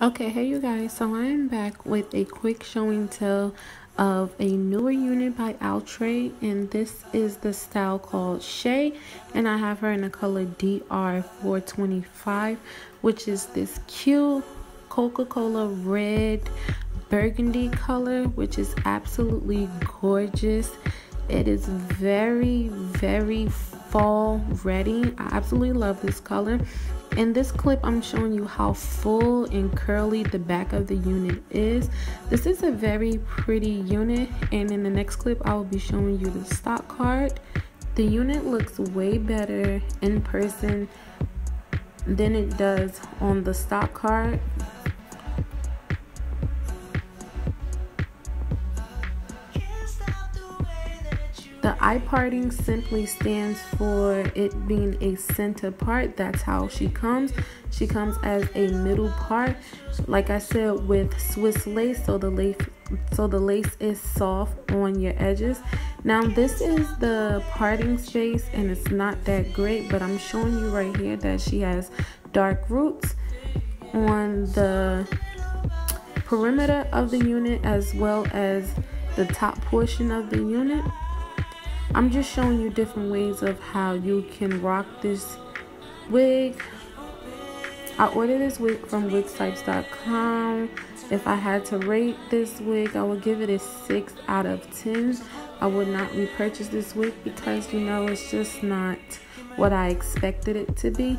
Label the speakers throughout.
Speaker 1: Okay, hey you guys, so I am back with a quick show and tell of a newer unit by Outre and this is the style called Shay and I have her in the color DR425 which is this cute Coca-Cola red burgundy color which is absolutely gorgeous. It is very very fall ready. I absolutely love this color in this clip, I'm showing you how full and curly the back of the unit is. This is a very pretty unit and in the next clip, I will be showing you the stock card. The unit looks way better in person than it does on the stock card. The I parting simply stands for it being a center part. That's how she comes. She comes as a middle part. Like I said with Swiss lace, so the lace so the lace is soft on your edges. Now this is the parting space and it's not that great, but I'm showing you right here that she has dark roots on the perimeter of the unit as well as the top portion of the unit. I'm just showing you different ways of how you can rock this wig. I ordered this wig from wigtypes.com. If I had to rate this wig, I would give it a 6 out of 10. I would not repurchase this wig because, you know, it's just not what I expected it to be.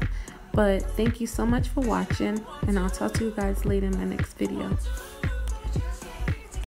Speaker 1: But thank you so much for watching, and I'll talk to you guys later in my next video.